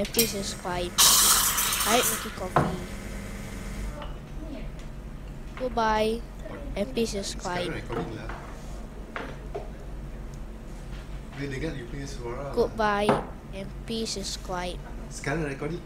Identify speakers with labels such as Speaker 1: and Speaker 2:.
Speaker 1: MP subscribe. I Nikki Coffee. Goodbye. MP subscribe.
Speaker 2: Sekarang recording lah. You.
Speaker 1: Goodbye. MP subscribe.
Speaker 2: Sekarang recording.